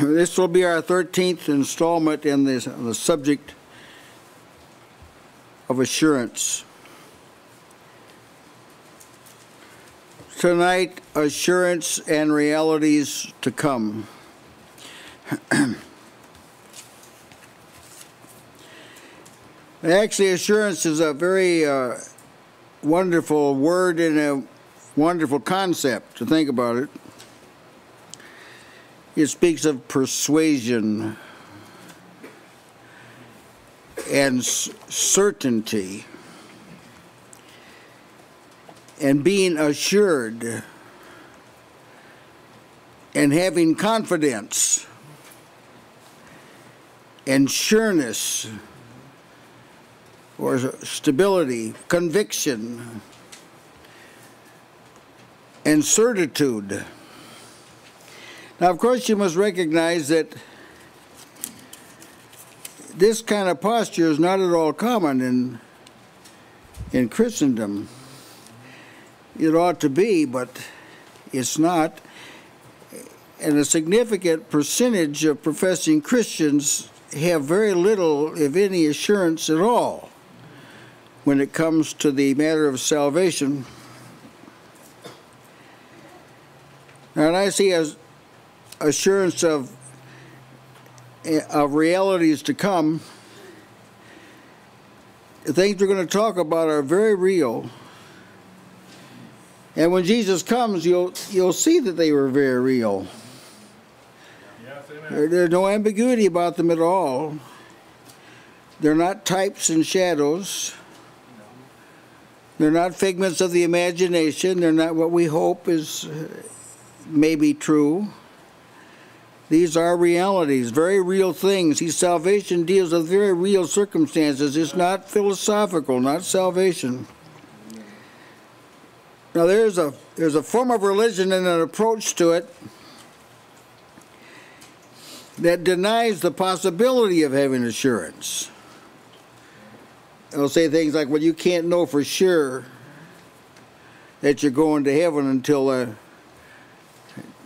This will be our 13th installment in this, the subject of assurance. Tonight, assurance and realities to come. Actually, assurance is a very uh, wonderful word and a wonderful concept to think about it. It speaks of persuasion and certainty and being assured and having confidence and sureness or stability, conviction, and certitude. Now, of course, you must recognize that this kind of posture is not at all common in, in Christendom. It ought to be, but it's not. And a significant percentage of professing Christians have very little, if any, assurance at all when it comes to the matter of salvation. And I see as assurance of of realities to come, the things we're going to talk about are very real. And when Jesus comes, you'll you'll see that they were very real. Yes, there's no ambiguity about them at all. They're not types and shadows. They're not figments of the imagination. They're not what we hope is uh, maybe true. These are realities, very real things. See, salvation deals with very real circumstances. It's not philosophical, not salvation. Now there's a there's a form of religion and an approach to it that denies the possibility of having assurance. They'll say things like, well, you can't know for sure that you're going to heaven until the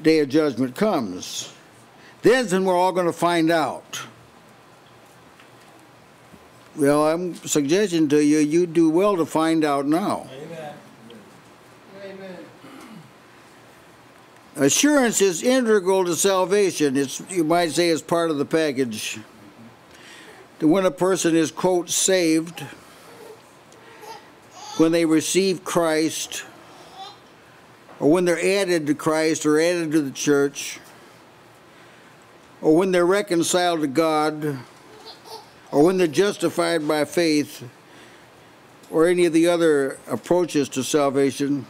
day of judgment comes. Then, then we're all going to find out. Well, I'm suggesting to you, you do well to find out now. Amen. Amen. Assurance is integral to salvation. It's you might say it's part of the package. That when a person is quote saved, when they receive Christ, or when they're added to Christ or added to the church, or when they're reconciled to God, or when they're justified by faith, or any of the other approaches to salvation,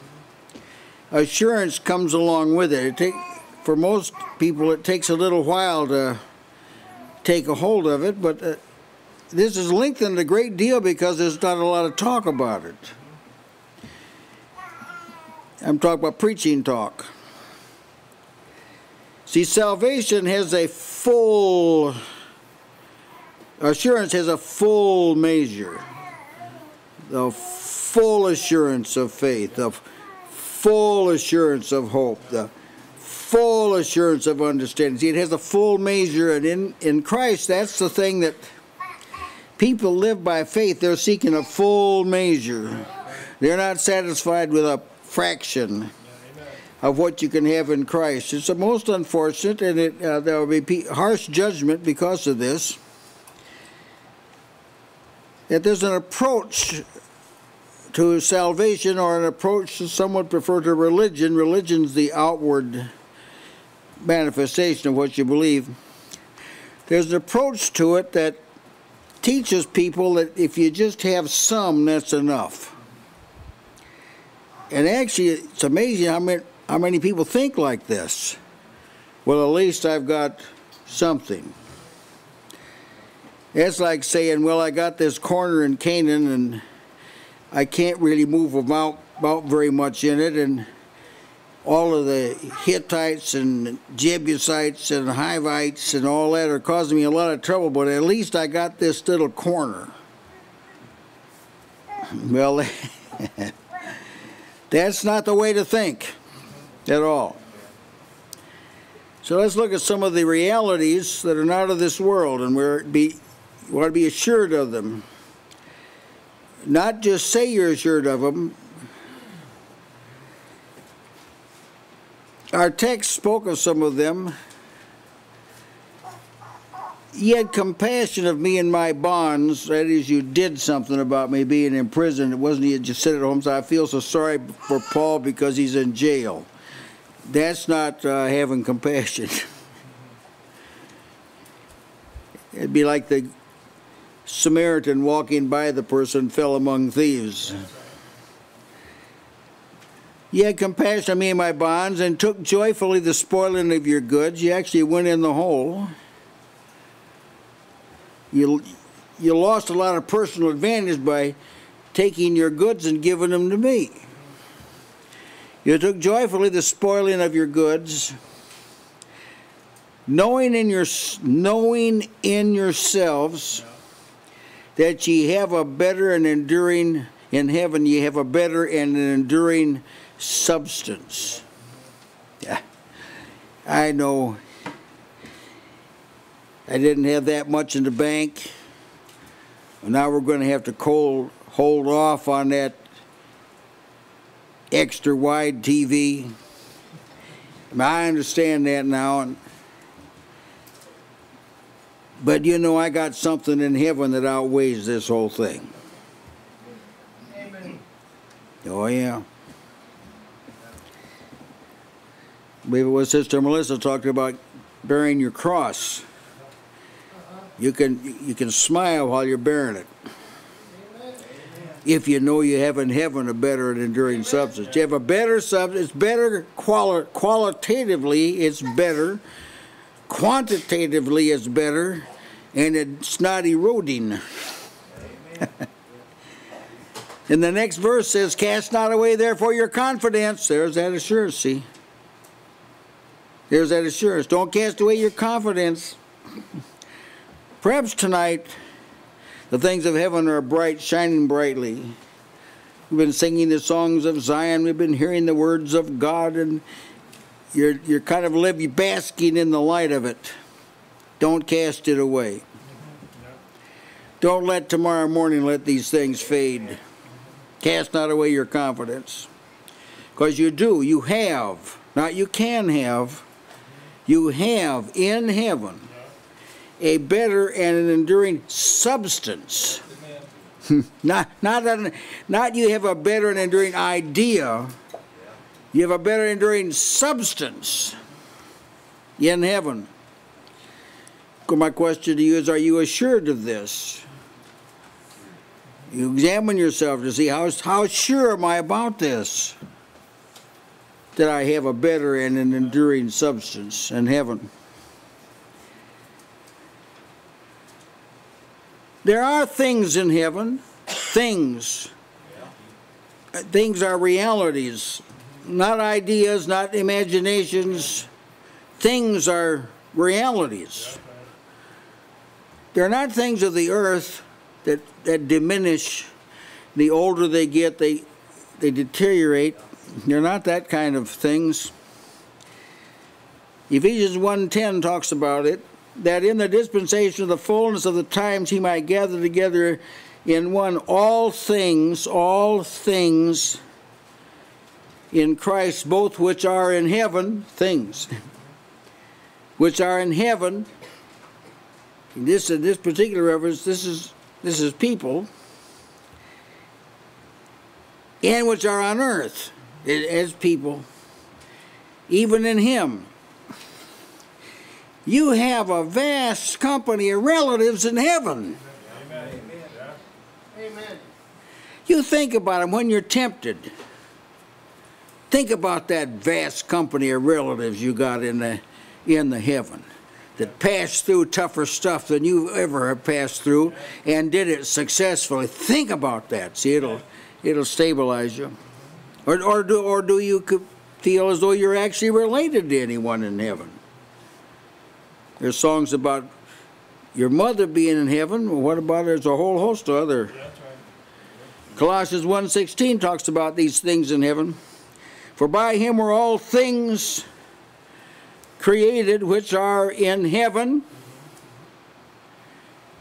assurance comes along with it. it take, for most people, it takes a little while to take a hold of it, but uh, this is lengthened a great deal because there's not a lot of talk about it. I'm talking about preaching talk. See, salvation has a full, assurance has a full measure. The full assurance of faith, the full assurance of hope, the full assurance of understanding. See, it has a full measure, and in, in Christ, that's the thing that people live by faith. They're seeking a full measure. They're not satisfied with a fraction of what you can have in Christ. It's the most unfortunate, and it, uh, there will be harsh judgment because of this. That there's an approach to salvation or an approach to some would prefer to religion. Religion's the outward manifestation of what you believe. There's an approach to it that teaches people that if you just have some, that's enough. And actually, it's amazing how many, how many people think like this. Well, at least I've got something. It's like saying, well, I got this corner in Canaan and I can't really move about, about very much in it. And all of the Hittites and Jebusites and Hivites and all that are causing me a lot of trouble, but at least I got this little corner. Well, that's not the way to think at all. So let's look at some of the realities that are not of this world, and we're be we want to be assured of them. Not just say you're assured of them. Our text spoke of some of them. Ye had compassion of me and my bonds. That is, you did something about me being in prison. It wasn't you just sit at home. So I feel so sorry for Paul because he's in jail. That's not uh, having compassion. It'd be like the Samaritan walking by the person fell among thieves. Ye had compassion on me and my bonds, and took joyfully the spoiling of your goods. You actually went in the hole. You, you lost a lot of personal advantage by taking your goods and giving them to me. You took joyfully the spoiling of your goods, knowing in your knowing in yourselves that ye have a better and enduring in heaven ye have a better and an enduring substance. Yeah. I know I didn't have that much in the bank. And now we're going to have to hold, hold off on that extra wide TV. I understand that now. But you know, I got something in heaven that outweighs this whole thing. Amen. Oh, yeah. Believe it was Sister Melissa talked about bearing your cross. You can you can smile while you're bearing it. If you know you have in heaven a better and enduring substance. You have a better substance, it's better quali- qualitatively, it's better. Quantitatively, it's better. And it's not eroding. and the next verse says, Cast not away therefore your confidence. There's that assurance, see? There's that assurance. Don't cast away your confidence. Perhaps tonight the things of heaven are bright, shining brightly. We've been singing the songs of Zion. We've been hearing the words of God, and you're you're kind of living basking in the light of it. Don't cast it away. Don't let tomorrow morning let these things fade. Cast not away your confidence. Because you do, you have, not you can have, you have in heaven a better and an enduring substance. not, not, an, not you have a better and enduring idea, you have a better enduring substance in heaven. My question to you is Are you assured of this? You examine yourself to see how, how sure am I about this? That I have a better and an enduring substance in heaven. There are things in heaven, things. Things are realities, not ideas, not imaginations. Things are realities. They're not things of the earth that, that diminish. The older they get, they, they deteriorate. They're not that kind of things. Ephesians 1.10 talks about it that in the dispensation of the fullness of the times he might gather together in one all things, all things in Christ, both which are in heaven, things, which are in heaven. In this in this particular reference, this is this is people, and which are on earth as people, even in Him you have a vast company of relatives in heaven. Amen. Amen. You think about them when you're tempted. Think about that vast company of relatives you got in the in the heaven that passed through tougher stuff than you ever have passed through and did it successfully. Think about that. See, it'll it'll stabilize you. Or or do or do you feel as though you're actually related to anyone in heaven? There's songs about your mother being in heaven. Well, what about there's a whole host of other That's right. Colossians 1.16 talks about these things in heaven. For by him were all things created which are in heaven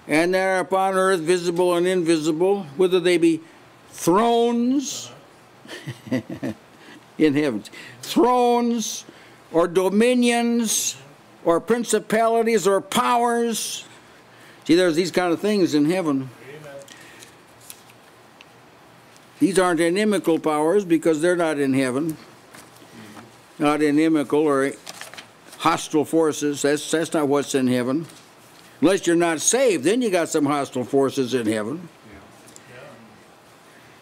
and that are upon earth, visible and invisible, whether they be thrones in heavens, thrones or dominions or principalities or powers. See, there's these kind of things in heaven. These aren't inimical powers because they're not in heaven. Not inimical or hostile forces. That's, that's not what's in heaven. Unless you're not saved, then you got some hostile forces in heaven.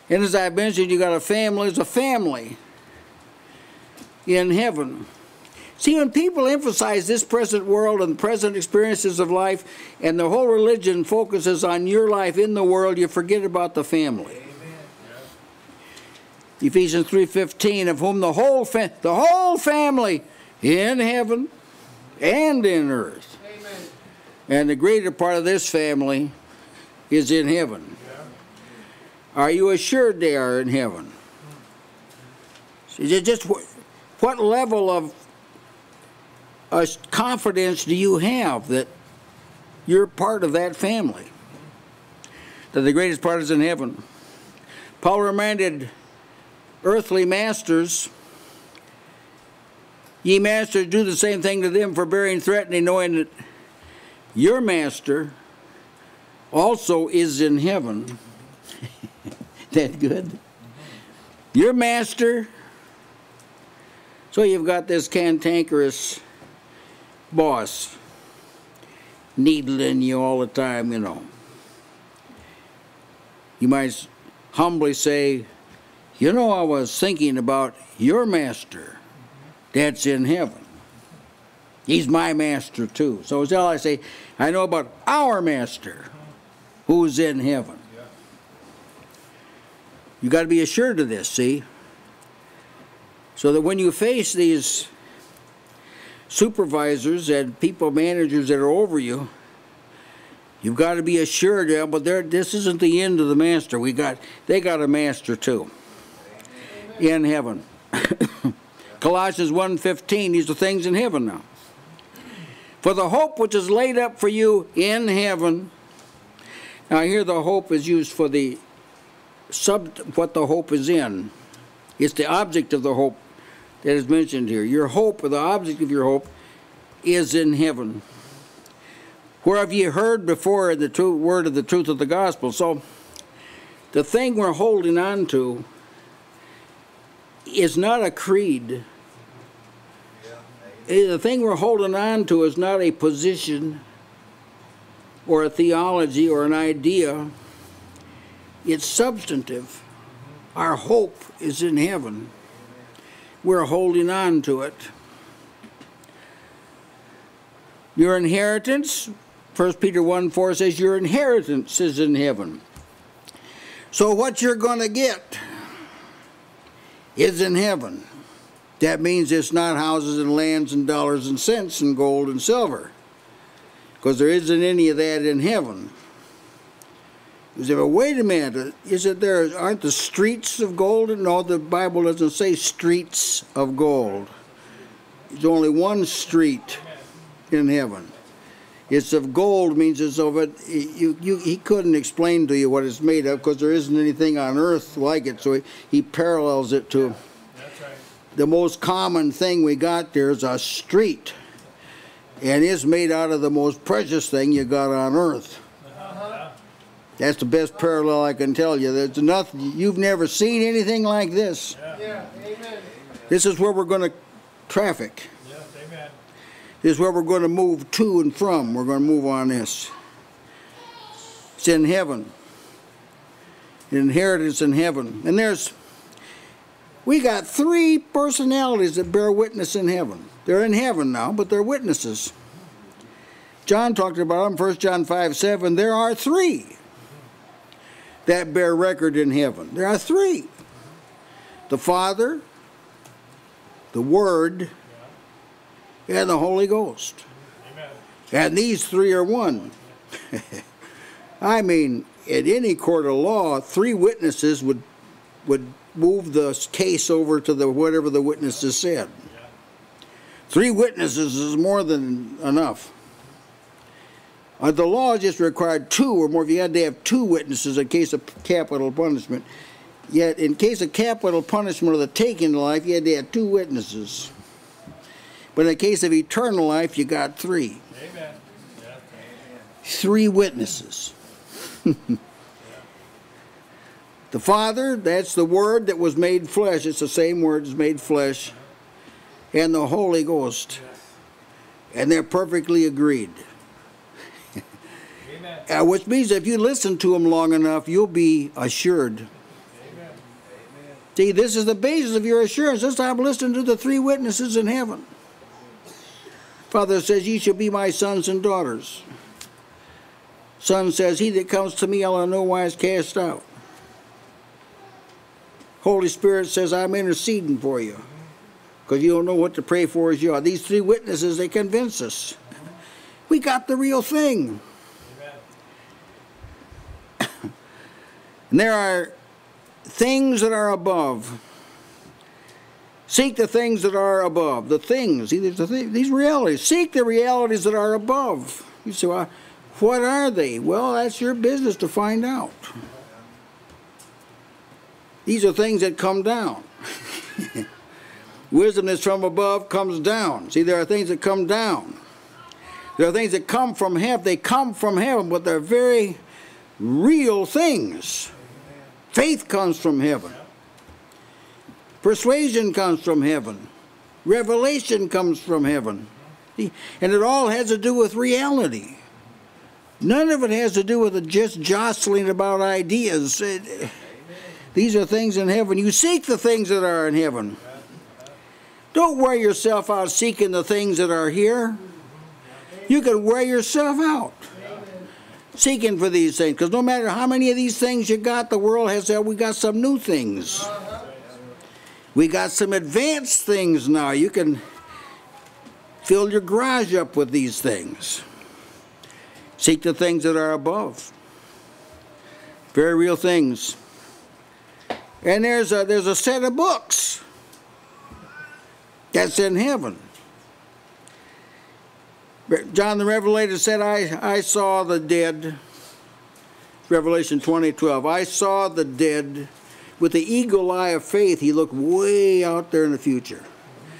And as I mentioned, you got a family. There's a family in heaven. See, when people emphasize this present world and present experiences of life, and the whole religion focuses on your life in the world, you forget about the family. Ephesians 3:15, of whom the whole the whole family in heaven and in earth, Amen. and the greater part of this family is in heaven. Are you assured they are in heaven? Ju- just what, level of uh, confidence do you have that you're part of that family? That the greatest part is in heaven. Paul reminded earthly masters, ye masters, do the same thing to them, for forbearing, threatening, knowing that your master also is in heaven. that good? Your master. So you've got this cantankerous boss needling you all the time, you know. You might humbly say, You know, I was thinking about your master that's in heaven. He's my master too. So as I say, I know about our master who's in heaven. You got to be assured of this, see? So that when you face these supervisors and people managers that are over you, you've got to be assured, yeah, but this isn't the end of the master. We got they got a master too in heaven. Colossians 1:15, these are things in heaven now. For the hope which is laid up for you in heaven. Now here the hope is used for the sub what the hope is in. It's the object of the hope that is mentioned here. Your hope, or the object of your hope, is in heaven. Where have ye heard before the true word of the truth of the gospel? So the thing we're holding on to is not a creed. The thing we're holding on to is not a position or a theology or an idea. It's substantive. Our hope is in heaven. We're holding on to it. Your inheritance, 1 Peter 1 4 says, Your inheritance is in heaven. So what you're going to get is in heaven. That means it's not houses and lands and dollars and cents and gold and silver. Because there isn't any of that in heaven. Say, well, wait a minute, is it there, aren't the streets of gold? No, the Bible doesn't say streets of gold. There's only one street in heaven. It's of gold means it's of it. You, you, he couldn't explain to you what it's made of because there isn't anything on earth like it. So he, he parallels it to right. the most common thing we got there is a street, and it's made out of the most precious thing you got on earth. That's the best parallel I can tell you. There's nothing you've never seen anything like this. Yeah. Amen. This is where we're going to traffic. Yes, amen. This is where we're going to move to and from. We're going to move on this. It's in heaven. Inheritance in heaven. And there's, we got three personalities that bear witness in heaven. They're in heaven now, but they're witnesses. John talked about them, 1 John 5 7. There are three that bear record in heaven. There are three the Father, the Word, and the Holy Ghost. Amen. And these three are one. I mean, at any court of law, three witnesses would would move the case over to the whatever the witnesses said. Three witnesses is more than enough. Uh, the law just required two or more. If you had to have two witnesses in case of capital punishment. Yet, in case of capital punishment of the taking of life, you had to have two witnesses. But in the case of eternal life, you got three. Amen. Yeah. Three witnesses. the Father, that's the Word that was made flesh. It's the same word as made flesh. And the Holy Ghost. And they're perfectly agreed. Amen. Uh, which means if you listen to them long enough, you'll be assured. Amen. See, this is the basis of your assurance. This time, listen to the three witnesses in heaven. Father says, Ye shall be my sons and daughters. Son says, He that comes to me, I'll in no wise cast out. Holy Spirit says, I'm interceding for you. Because you don't know what to pray for as you are. These three witnesses, they convince us. We got the real thing. And there are things that are above. Seek the things that are above. The things, these, realities. Seek the realities that are above. You say, well, what are they? Well, that's your business to find out. These are things that come down. Wisdom that's from above comes down. See, there are things that come down. There are things that come from heaven. They come from heaven, but they're very real things. Faith comes from heaven. Persuasion comes from heaven. Revelation comes from heaven. And it all has to do with reality. None of it has to do with just jostling about ideas. It- these are things in heaven. You seek the things that are in heaven. Don't wear yourself out seeking the things that are here. You can wear yourself out seeking for these things. Because no matter how many of these things you got, the world has said we got some new things. We got some advanced things now. You can fill your garage up with these things. Seek the things that are above. Very real things. And there's a, there's a set of books that's in heaven. John the Revelator said, I, I saw the dead. Revelation 20, 12. I saw the dead. With the eagle eye of faith, he looked way out there in the future.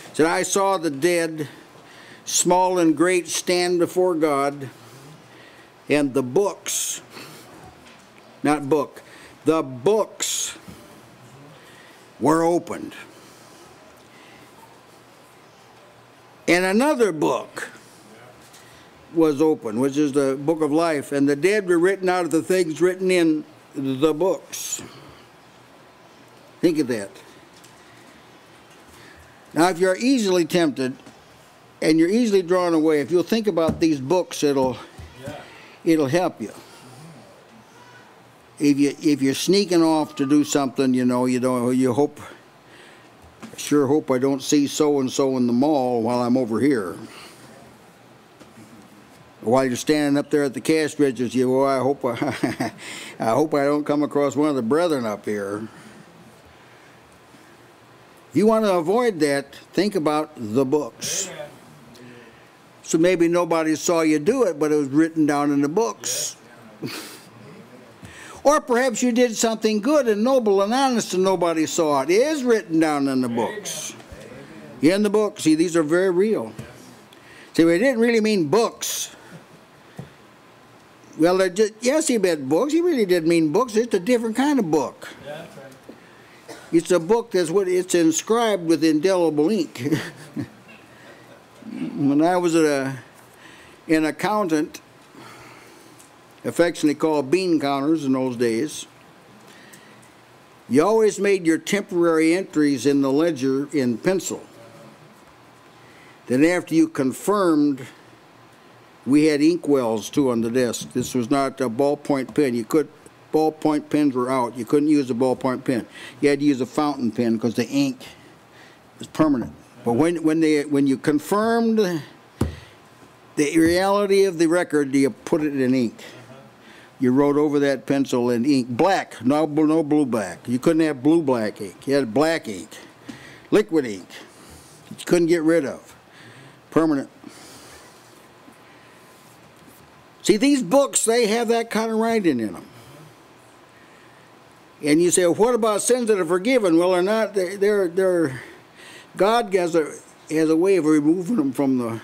He Said, I saw the dead, small and great, stand before God, and the books, not book, the books were opened. And another book was open, which is the book of life, and the dead were written out of the things written in the books. Think of that. Now, if you're easily tempted and you're easily drawn away, if you'll think about these books, it'll Yeah. it'll help you. If you if you're sneaking off to do something, you know, you don't you hope sure hope I don't see so and so in the mall while I'm over here. While you're standing up there at the cash registers, you well, I hope I, I hope I don't come across one of the brethren up here. If you want to avoid that, think about the books. So maybe nobody saw you do it, but it was written down in the books. or perhaps you did something good and noble and honest and nobody saw it. It is written down in the books. In the books. See, these are very real. See, we didn't really mean books. Well, just, yes, he meant books. He really didn't mean books. It's a different kind of book. Yeah, that's right. It's a book that's what it's inscribed with indelible ink. when I was a, an accountant, affectionately called bean counters in those days, you always made your temporary entries in the ledger in pencil. Then after you confirmed, we had ink wells too on the desk. This was not a ballpoint pen. You could ballpoint pens were out. You couldn't use a ballpoint pen. You had to use a fountain pen because the ink is permanent. But when when they when you confirmed the reality of the record, you put it in ink. Uh-huh. you wrote over that pencil in ink, black, no, no blue black. You couldn't have blue black ink. You had black ink, liquid ink. You couldn't get rid of, permanent. See, these books, they have that kind of writing in them. And you say, well, what about sins that are forgiven? Well, they're not, they're, they're, they're God has a, has a way of removing them from the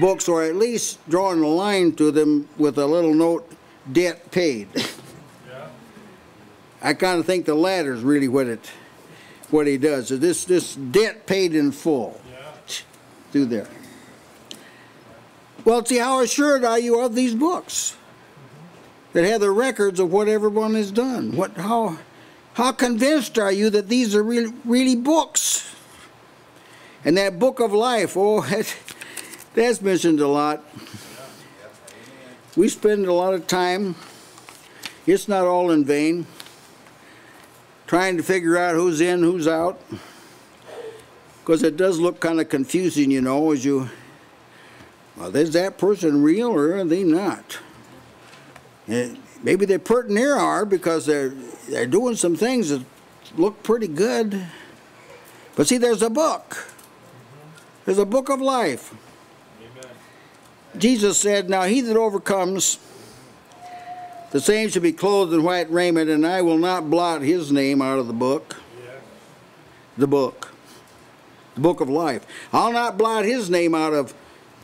books, or at least drawing a line to them with a little note, debt paid. Yeah. I kind of think the latter is really what it, what he does. So this, this debt paid in full Yeah. through there. Well, see, how assured are you of these books that have the records of what everyone has done? What, how, how convinced are you that these are really, really books? And that book of life, oh, that, that's mentioned a lot. We spend a lot of time, it's not all in vain, trying to figure out who's in, who's out. Because it does look kind of confusing, you know, as you, is that person real or are they not? And maybe they pert near are because they're, they're doing some things that look pretty good. But see, there's a book. There's a book of life. Amen. Jesus said, Now he that overcomes, the same shall be clothed in white raiment, and I will not blot his name out of the book. Yeah. The book. The book of life. I'll not blot his name out of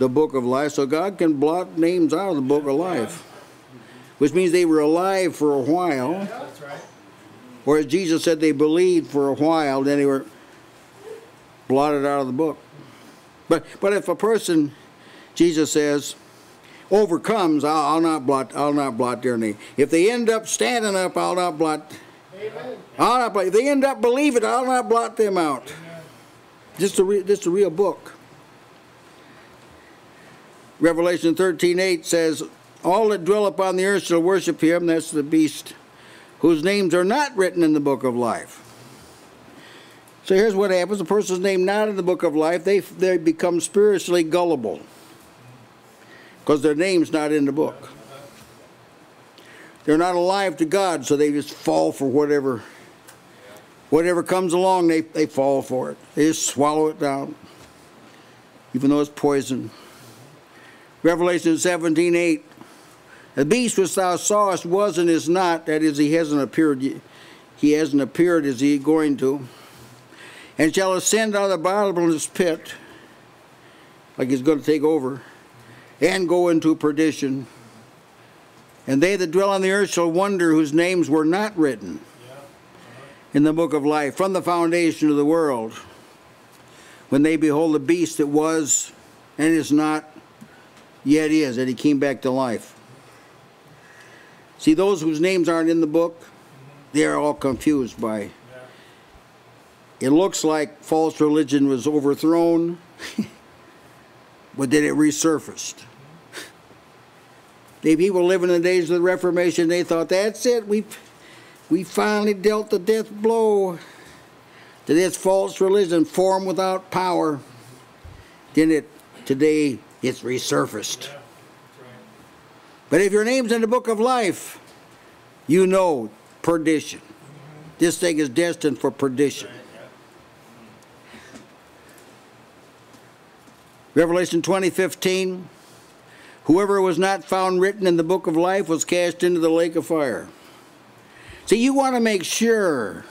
the book of life, so God can blot names out of the book of life. Which means they were alive for a while, or as Jesus said, they believed for a while, then they were blotted out of the book. But but if a person, Jesus says, overcomes, I'll, I'll not blot. I'll not blot their name. If they end up standing up, I'll not blot. Amen. I'll not blot. If they end up believing, I'll not blot them out. Just a re, just a real book. Revelation thirteen eight says, "All that dwell upon the earth shall worship him." That's the beast, whose names are not written in the book of life. So here's what happens: a person's name not in the book of life, they they become spiritually gullible because their name's not in the book. They're not alive to God, so they just fall for whatever whatever comes along. They they fall for it. They just swallow it down, even though it's poison. Revelation seventeen eight. The beast which thou sawest was and is not. That is, he hasn't appeared. He hasn't appeared. Is he going to? and shall ascend out of the bottomless pit, like he's going to take over, and go into perdition. And they that dwell on the earth shall wonder whose names were not written in the book of life from the foundation of the world, when they behold the beast that was and is not, yet is, that he came back to life. See, those whose names aren't in the book, they are all confused by it looks like false religion was overthrown, but then it resurfaced. The people living in the days of the Reformation, they thought, that's it, we we finally dealt the death blow to this false religion form without power. Then it today it's resurfaced. Yeah. But if your name's in the book of life, you know perdition. This thing is destined for perdition. Revelation 20, 15. Whoever was not found written in the book of life was cast into the lake of fire. See, you want to make sure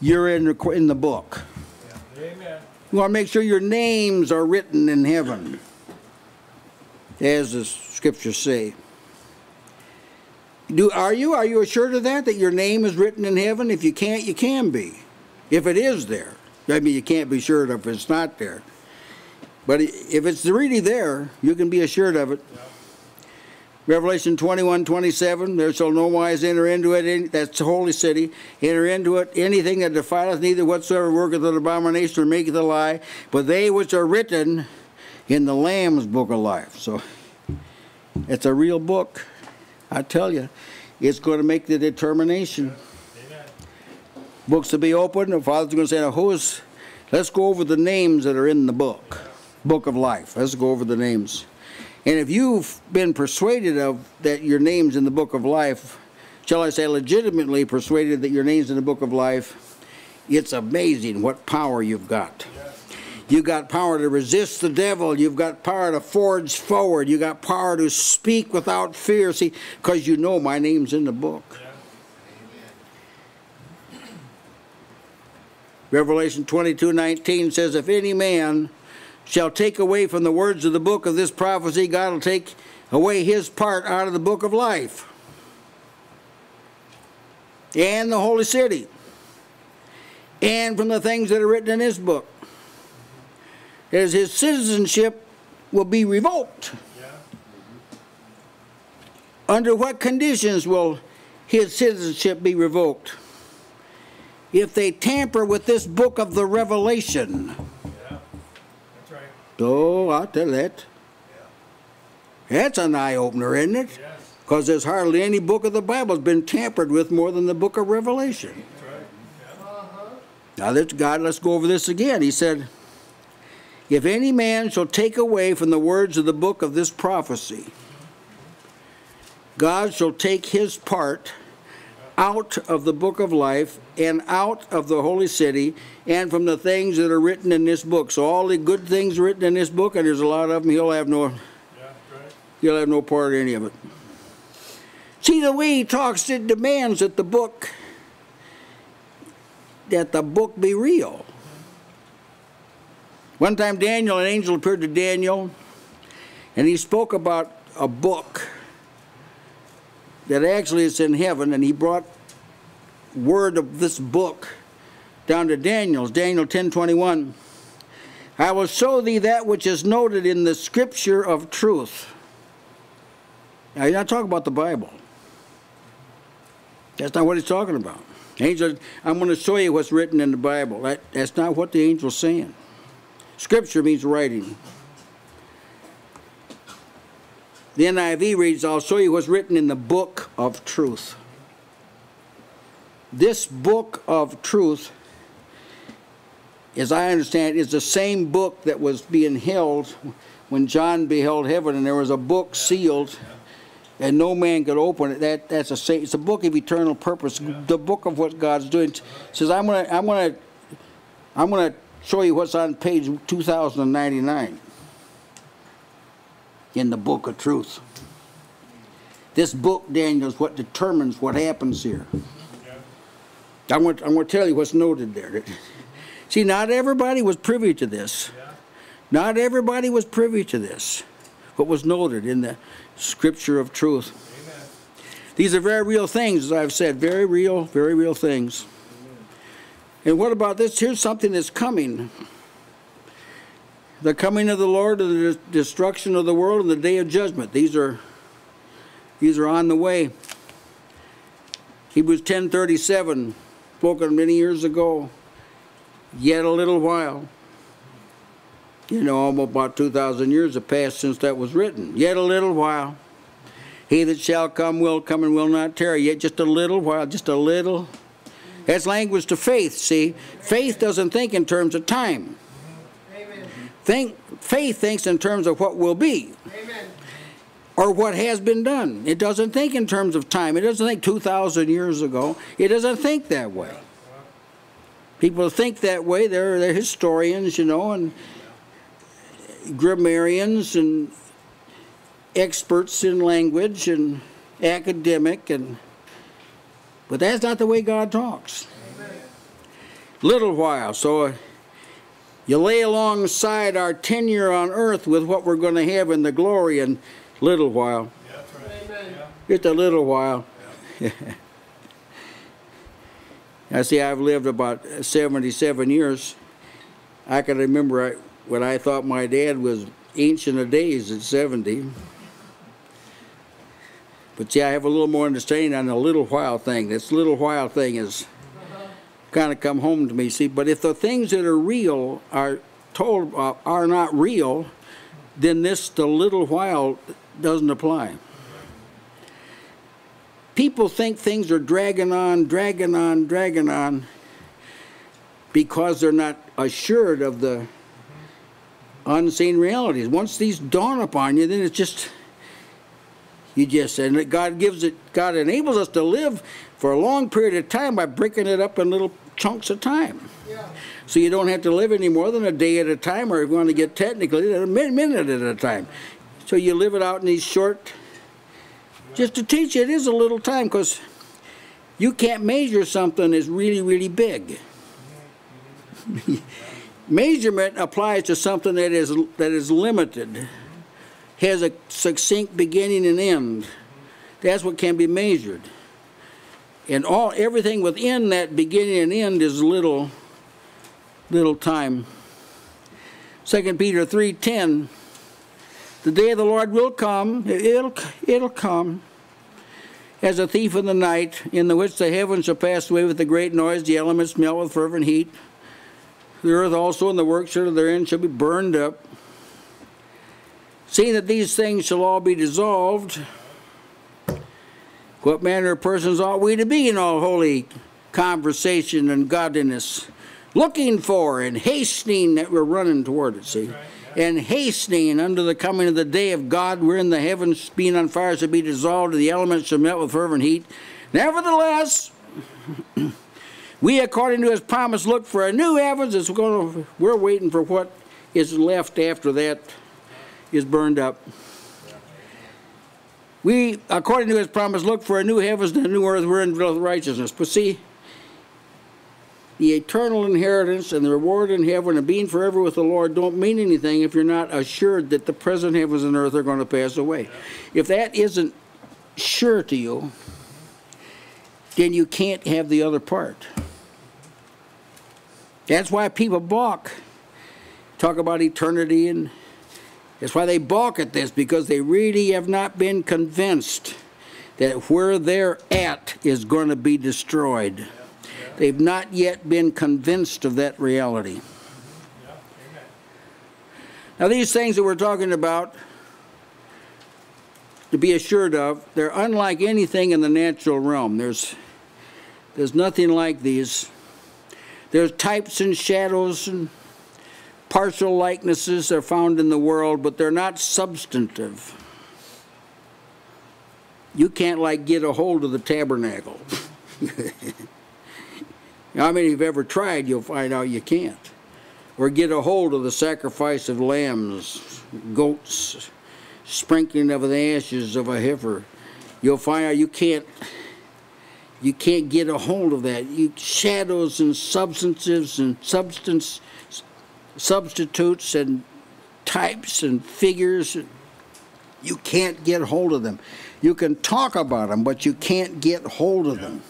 you're in the, in the book. Amen. You want to make sure your names are written in heaven, as the scriptures say. Do are you are you assured of that that your name is written in heaven? If you can't, you can be. If it is there, I mean, you can't be sure if it's not there. But if it's really there, you can be assured of it. Revelation 21, 27, there shall no wise enter into it, any, that's the holy city, enter into it anything that defileth neither whatsoever worketh an abomination or maketh a lie, but they which are written in the Lamb's book of life. So it's a real book. I tell you, it's going to make the determination. Amen. Books to be opened, the Father's going to say, now who's, let's go over the names that are in the book, book of life. Let's go over the names. And if you've been persuaded of that your name's in the book of life, shall I say legitimately persuaded that your name's in the book of life, it's amazing what power you've got. You've got power to resist the devil. You've got power to forge forward. You've got power to speak without fear. See, because you know my name's in the book. Yeah. Revelation 22 19 says, If any man shall take away from the words of the book of this prophecy, God will take away his part out of the book of life and the holy city and from the things that are written in this book. As his citizenship will be revoked. Yeah. Under what conditions will his citizenship be revoked? If they tamper with this book of the Revelation. Yeah. That's right. Oh, I'll tell you that. That's an eye opener, isn't it? Yes. Because there's hardly any book of the Bible that's been tampered with more than the book of Revelation. That's right. Yeah. Uh-huh. Now, let's, God, let's go over this again. He said, If any man shall take away from the words of the book of this prophecy, God shall take his part out of the book of life and out of the holy city and from the things that are written in this book. So all the good things written in this book, and there's a lot of them, he'll have no. You'll have no part in any of it. See, the way he talks, it demands that the book, that the book be real. One time, Daniel, an angel appeared to Daniel, and he spoke about a book that actually is in heaven, and he brought word of this book down to Daniel's, Daniel 10:21. I will show thee that which is noted in the scripture of truth. Now, you're not talking about the Bible. That's not what he's talking about. Angel, I'm going to show you what's written in the Bible. That, that's not what the angel's saying. Scripture means writing. The NIV reads, I'll show you what's written in the book of truth. This book of truth, as I understand it, is the same book that was being held when John beheld heaven, and there was a book sealed and no man could open it. That that's a it's a book of eternal purpose, the book of what God's doing. It says I'm gonna I'm gonna I'm gonna show you what's on page 2099 in the book of truth. This book, Daniel, is what determines what happens here. I'm going, I'm going to tell you what's noted there. See, not everybody was privy to this. Not everybody was privy to this. What was noted in the scripture of truth. Amen. These are very real things, as I've said, very real, very real things. And what about this? Here's something that's coming. The coming of the Lord, and the destruction of the world, and the day of judgment. These are these are on the way. Hebrews 10:37, spoken many years ago. Yet a little while. You know, almost about 2,000 years have passed since that was written. Yet a little while. He that shall come will come and will not tarry. Yet just a little while, just a little. That's language to faith, see? Faith doesn't think in terms of time. Think, faith thinks in terms of what will be Amen. or what has been done. It doesn't think in terms of time. It doesn't think 2,000 years ago. It doesn't think that way. People think that way. They're, they're historians, you know, and grammarians and experts in language and academic and but that's not the way God talks. Little while, so you lay alongside our tenure on earth with what we're going to have in the glory in little while. Yeah, right. Amen. Just a little while. I see I've lived about 77 years. I can remember when I thought my dad was ancient of days at 70. But see, I have a little more understanding on the little while thing. This little while thing is kind of come home to me. See, but if the things that are real are told uh, are not real, then this the little while doesn't apply. People think things are dragging on, dragging on, dragging on because they're not assured of the unseen realities. Once these dawn upon you, then it's just you just and God gives it. God enables us to live for a long period of time by breaking it up in little chunks of time. Yeah. So you don't have to live any more than a day at a time, or if you want to get technically, a minute at a time. So you live it out in these short. Just to teach you, it is a little time because you can't measure something that's really, really big. Measurement applies to something that is that is limited, has a succinct beginning and end. That's what can be measured. And all everything within that beginning and end is little little time. 2 Peter 3:10 The day of the Lord will come, it'll it'll come as a thief in the night, in the which the heavens shall pass away with a great noise, the elements melt with fervent heat. The earth also and the works that are therein shall be burned up. Seeing that these things shall all be dissolved, what manner of persons ought we to be in all holy conversation and godliness, looking for and hastening that we're running toward it, see? And hastening unto the coming of the day of God, wherein the heavens being on fire shall be dissolved, and the elements shall melt with fervent heat. Nevertheless, we, according to his promise, look for a new heavens. It's going to, we're waiting for what is left after that is burned up. We, according to his promise, look for a new heavens and a new earth wherein dwelleth righteousness. But see, the eternal inheritance and the reward in heaven and being forever with the Lord don't mean anything if you're not assured that the present heavens and earth are going to pass away. If that isn't sure to you, then you can't have the other part. That's why people balk. Talk about eternity and that's why they balk at this, because they really have not been convinced that where they're at is going to be destroyed. They've not yet been convinced of that reality. Now, these things that we're talking about, to be assured of, they're unlike anything in the natural realm. There's, there's nothing like these. There's types and shadows and partial likenesses are found in the world, but they're not substantive. You can't like get a hold of the tabernacle. How many have ever tried? You'll find out you can't. Or get a hold of the sacrifice of lambs, goats, sprinkling of the ashes of a heifer. You'll find out you can't. You can't get a hold of that. You shadows and substances and substance substitutes and types and figures. You can't get hold of them. You can talk about them, but you can't get hold of them.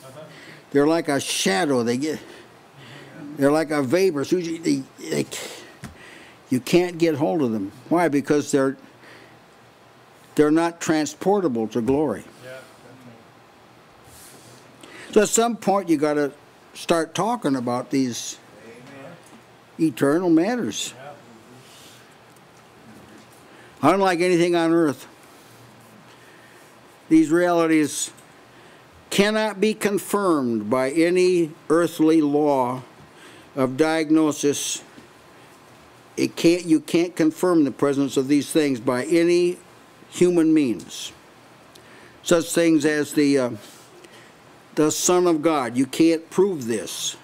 They're like a shadow. They get. They're like a vapor. So you, they, they, you can't get hold of them. Why? Because they're they're not transportable to glory. So at some point you got to start talking about these eternal matters. Unlike anything on earth, these realities cannot be confirmed by any earthly law of diagnosis. It can't, you can't confirm the presence of these things by any human means. Such things as the, uh, the Son of God. You can't prove this.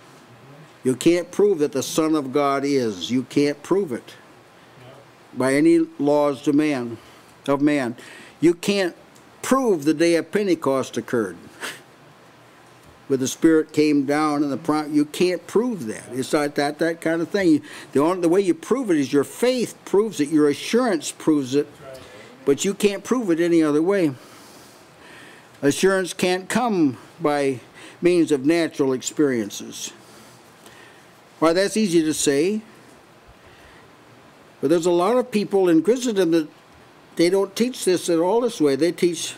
You can't prove that the Son of God is. You can't prove it by any laws of man. Of man. You can't prove the day of Pentecost occurred. Where the Spirit came down and the prom you can't prove that. It's like that that kind of thing. The only the way you prove it is your faith proves it, your assurance proves it, but you can't prove it any other way. Assurance can't come by means of natural experiences. Why, that's easy to say. But there's a lot of people in Christendom that they don't teach this at all this way. They teach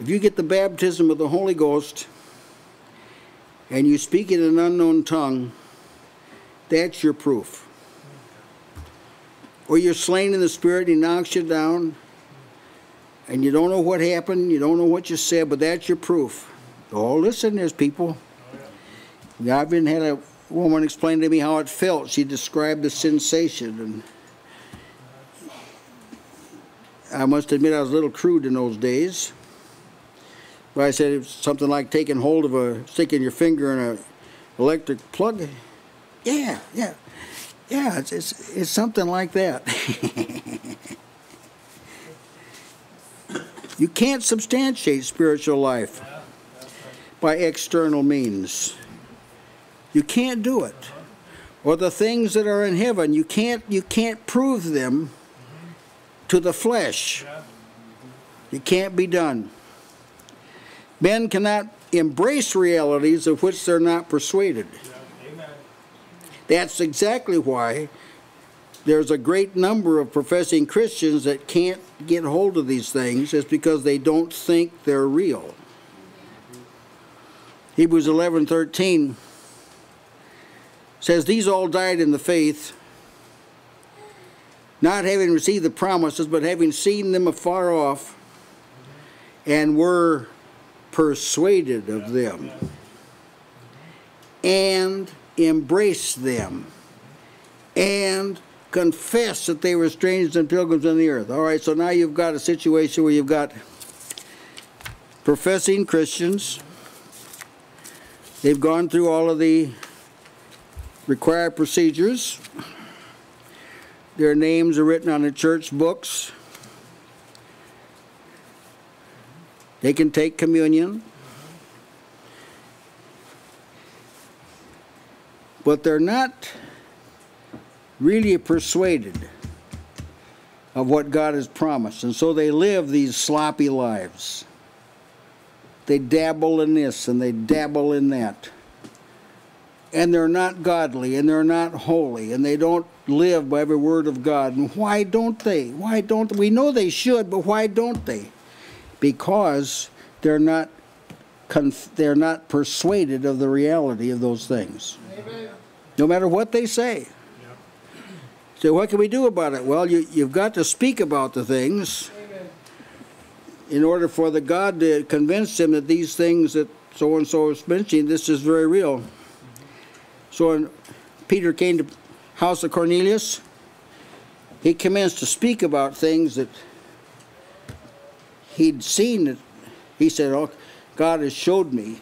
if you get the baptism of the Holy Ghost and you speak in an unknown tongue, that's your proof. Or you're slain in the Spirit, He knocks you down, and you don't know what happened, you don't know what you said, but that's your proof. Oh, listen, there's people. I've been had a woman explained to me how it felt. She described the sensation, and I must admit I was a little crude in those days. But I said it's something like taking hold of a, sticking your finger in a electric plug. Yeah, yeah, yeah. It's it's, it's something like that. you can't substantiate spiritual life by external means. You can't do it. Or the things that are in heaven, you can't you can't prove them to the flesh. It can't be done. Men cannot embrace realities of which they're not persuaded. That's exactly why there's a great number of professing Christians that can't get hold of these things is because they don't think they're real. Hebrews 11:13 says these all died in the faith not having received the promises but having seen them afar off and were persuaded of them and embraced them and confessed that they were strangers and pilgrims on the earth. All right, so now you've got a situation where you've got professing Christians. They've gone through all of the required procedures. Their names are written on the church books. They can take communion. But they're not really persuaded of what God has promised. And so they live these sloppy lives. They dabble in this and they dabble in that. And they're not godly and they're not holy and they don't live by every word of God. And why don't they? Why don't we know they should, but why don't they? Because they're not they're not persuaded of the reality of those things. Amen. No matter what they say. Yep. So what can we do about it? Well, you, you've got to speak about the things Amen. in order for the God to convince them that these things that so and so is mentioning, this is very real. So when Peter came to house of Cornelius, he commenced to speak about things that he'd seen. That he said, "Oh, God has showed me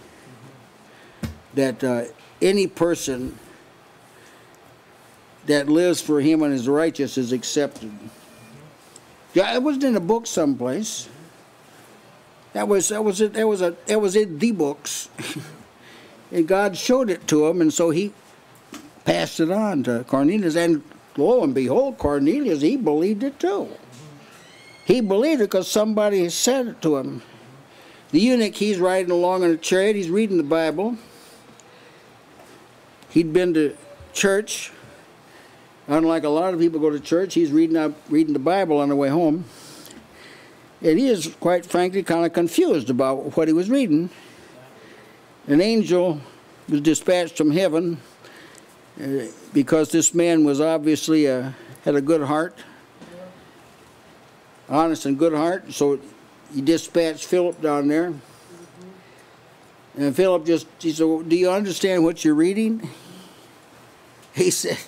that uh, any person that lives for Him and is righteous is accepted." Yeah, it wasn't in a book someplace. That was that was it. That was a that was in the books, and God showed it to him, and so he passed it on to Cornelius. And lo and behold, Cornelius he believed it too. He believed it because somebody said it to him. The eunuch he's riding along in a chariot. He's reading the Bible. He'd been to church. Unlike a lot of people go to church, he's reading out, reading the Bible on the way home. And he is, quite frankly, kind of confused about what he was reading. An angel was dispatched from heaven because this man was obviously uh, had a good heart, honest and good heart. So he dispatched Philip down there. And Philip just, he said, well, Do you understand what you're reading? He said,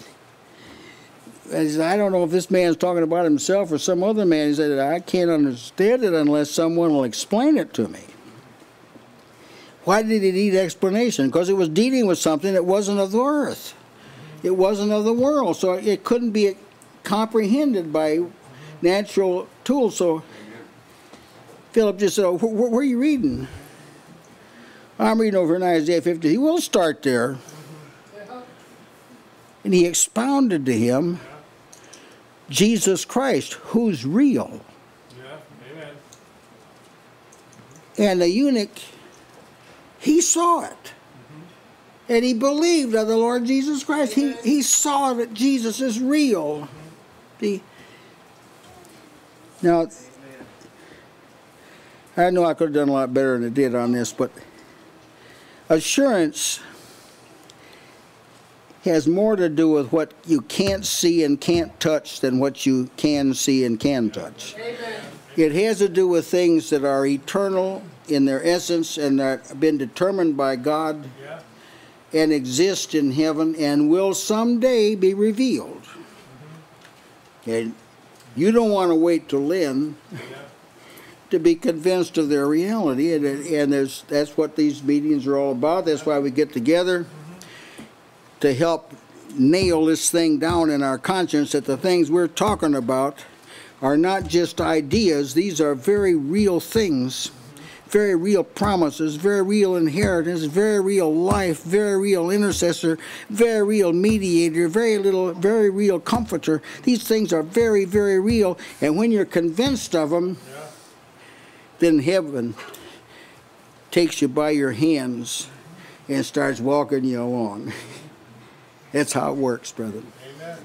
I said, I don't know if this man's talking about himself or some other man. He said, I can't understand it unless someone will explain it to me. Why did he need explanation? Because it was dealing with something that wasn't of the earth. It wasn't of the world. So it couldn't be comprehended by natural tools. So Philip just said, oh, wh- wh- Where are you reading? I'm reading over in Isaiah 50. He will start there. And he expounded to him Jesus Christ, who's real. Yeah, amen. And the eunuch, he saw it. And he believed on the Lord Jesus Christ. He, he saw that Jesus is real. See? Now, I know I could have done a lot better than I did on this, but assurance has more to do with what you can't see and can't touch than what you can see and can touch. Amen. It has to do with things that are eternal in their essence and that have been determined by God Yeah, and exist in heaven and will someday be revealed. And You don't want to wait till then to be convinced of their reality, and, and there's, that's what these meetings are all about. That's why we get together to help nail this thing down in our conscience that the things we're talking about are not just ideas, these are very real things, very real promises, very real inheritance, very real life, very real intercessor, very real mediator, very little, very real comforter. These things are very, very real, and when you're convinced of them, Yeah. then heaven takes you by your hands and starts walking you along. That's how it works, brother. Amen.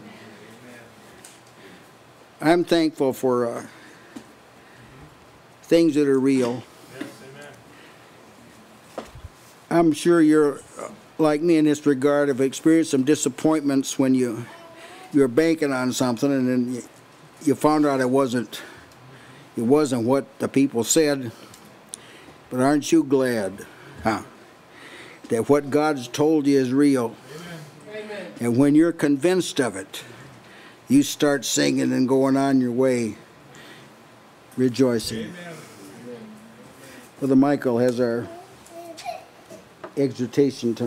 I'm thankful for uh, things that are real. I'm sure you're like me in this regard. Have experienced some disappointments when you you're banking on something and then you, you found out it wasn't it wasn't what the people said. But aren't you glad, huh? That what God's told you is real. Amen. And when you're convinced of it, you start singing and going on your way, rejoicing. Amen. Brother Michael has our exhortation tonight.